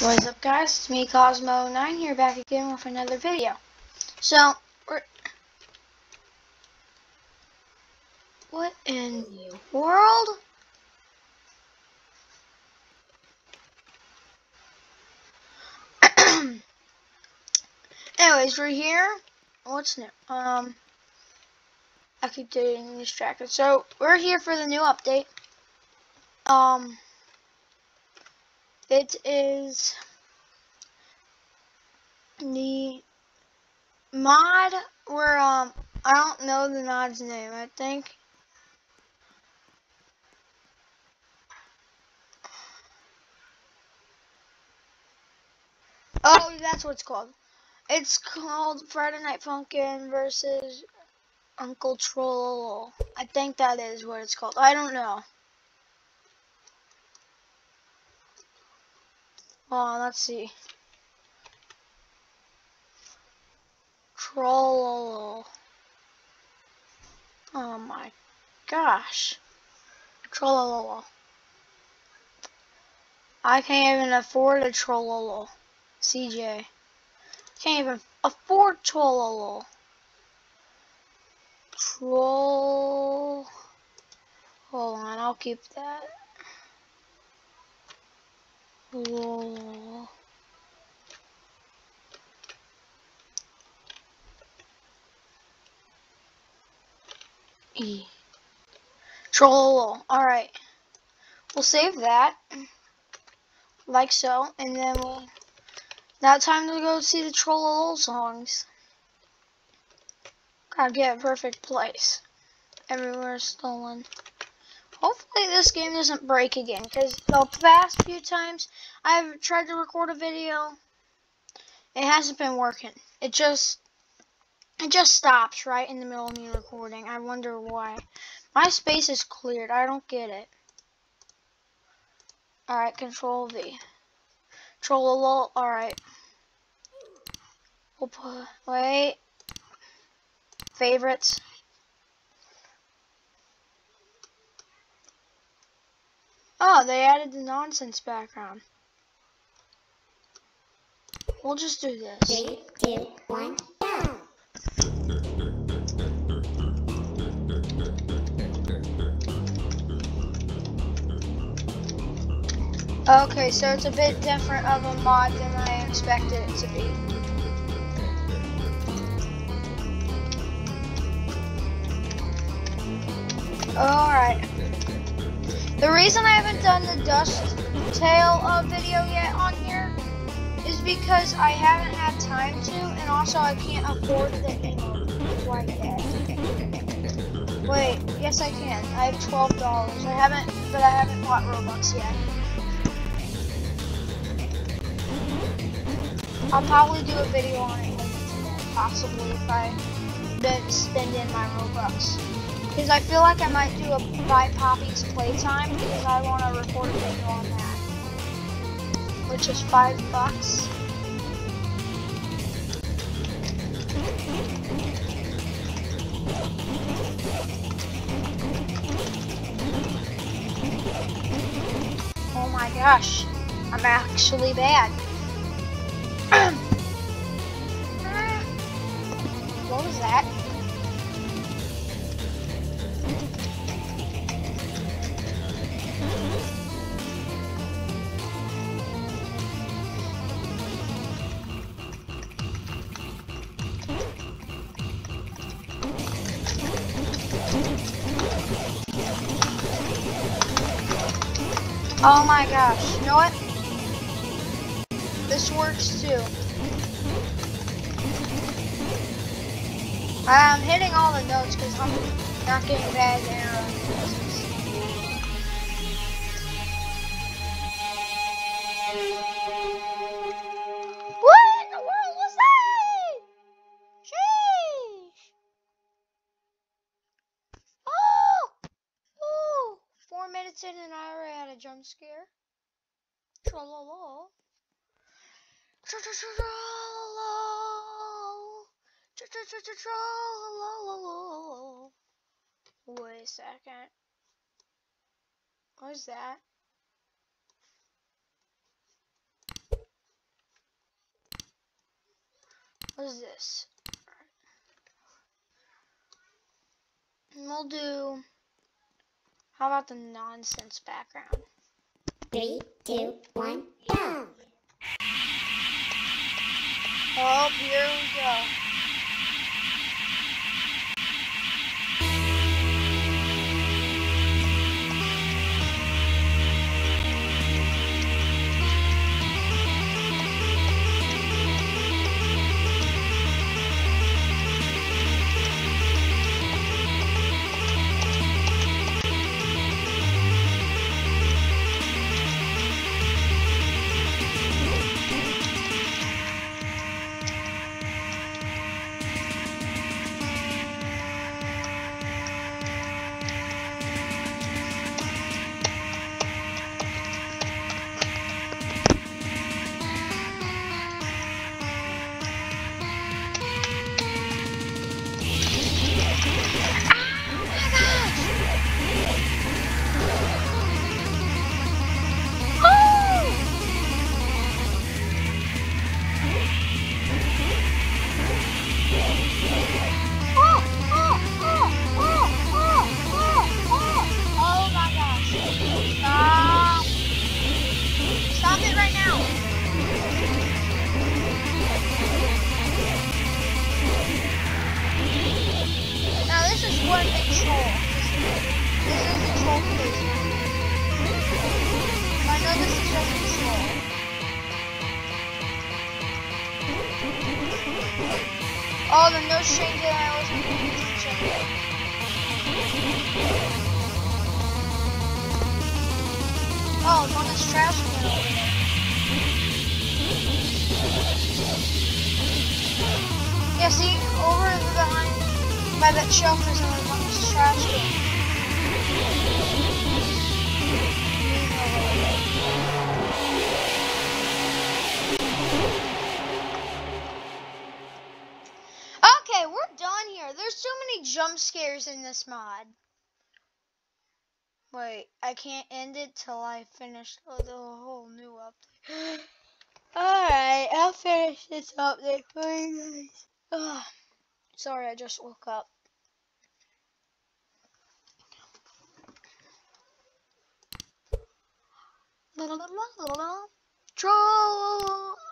What's up guys, it's me Cosmo9 here back again with another video. So, we're... What in the world? Anyways, we're here. What's new? Um, I keep getting distracted. So, we're here for the new update. Um... It is the mod where um I don't know the mod's name. I think Oh, that's what it's called. It's called Friday Night Funkin' versus Uncle Troll. I think that is what it's called. I don't know. Oh, let's see. Troll. Oh my gosh. Troll. I can't even afford a troll. CJ. Can't even afford troll. Troll. Hold on, I'll keep that. Whoa. E. Troll. Alright. We'll save that. Like so. And then we'll... Now time to go see the Troll songs. Gotta get a perfect place. Everywhere stolen. Hopefully this game doesn't break again, because the past few times I've tried to record a video, it hasn't been working. It just, it just stops right in the middle of me recording. I wonder why. My space is cleared. I don't get it. Alright, control V. Control alright. We'll put, wait. Favorites. Oh, they added the nonsense background. We'll just do this. Three, two, one, go! Okay, so it's a bit different of a mod than I expected it to be. Alright. The reason I haven't done the Dust tail uh, video yet on here is because I haven't had time to, and also I can't afford the quite yet. Wait, yes I can. I have $12. I haven't, but I haven't bought Robux yet. I'll probably do a video on it possibly if I spend in my Robux. Because I feel like I might do a buy Poppy's playtime because I want to record a video on that. Which is five bucks. Oh my gosh, I'm actually bad. Oh my gosh, you know what? This works too. I'm hitting all the notes because I'm not getting bad arrows. I had a jump scare. tra Wait a second. What is that? What is this? We'll do how about the nonsense background? Three, two, one, go. Oh, here we go. Oh, it's on this trash can over there. Yeah, see, over behind by that shelf there's another one this trash can. Scares in this mod. Wait, I can't end it till I finish the whole new update. Alright, I'll finish this update for you guys. Ugh. Sorry, I just woke up. Troll!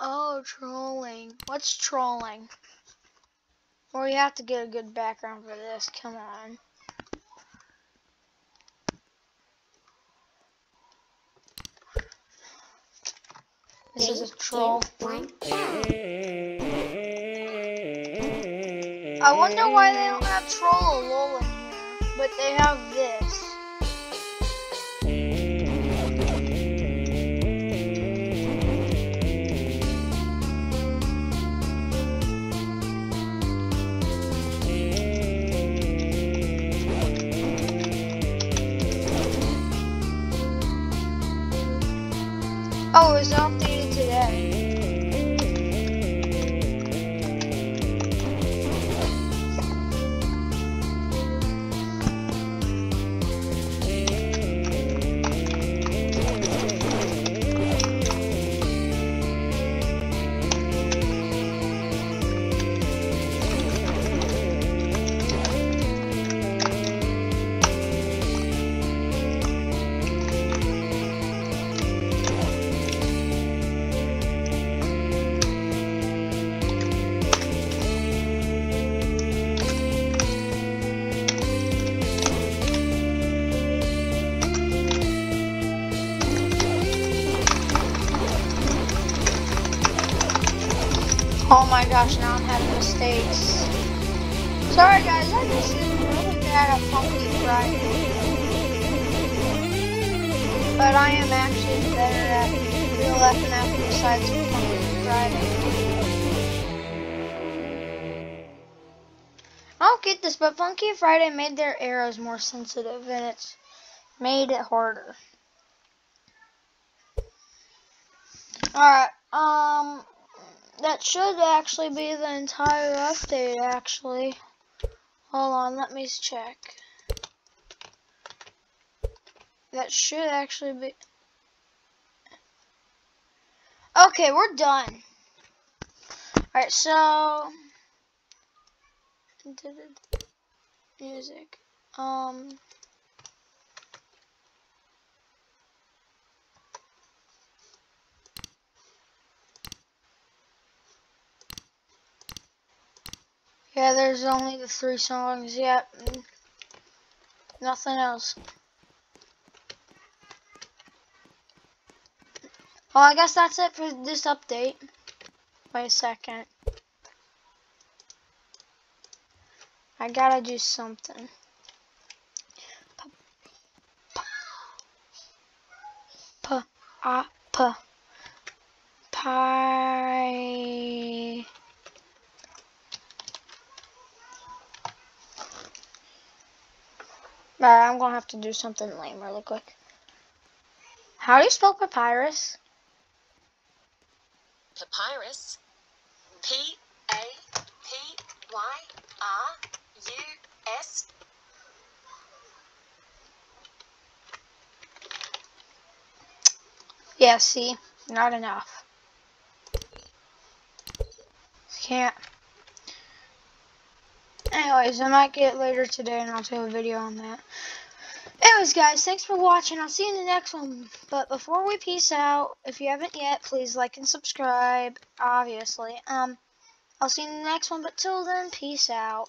Oh, trolling. What's trolling? Or you have to get a good background for this. Come on. This is a troll. I wonder why they don't have troll or in here, but they have this. Oh, it? was gosh, now I'm having mistakes. Sorry guys, I just really bad at Funky Friday. But I am actually better at real FNF besides Funky Friday. I don't get this, but Funky Friday made their arrows more sensitive and it's made it harder. Alright, um, that should actually be the entire update, actually. Hold on, let me check. That should actually be... Okay, we're done. Alright, so music. Um Yeah, there's only the three songs yet. Nothing else. Well, I guess that's it for this update. Wait a second. I gotta do something. P, a, p, pie. Alright, I'm gonna have to do something lame really quick. How do you spell papyrus? Papyrus. P A P Y R U S. Yeah, see, not enough. Can't. Anyways, I might get later today and I'll do a video on that. Anyways, guys, thanks for watching. I'll see you in the next one. But before we peace out, if you haven't yet, please like and subscribe, obviously. Um, I'll see you in the next one, but till then, peace out.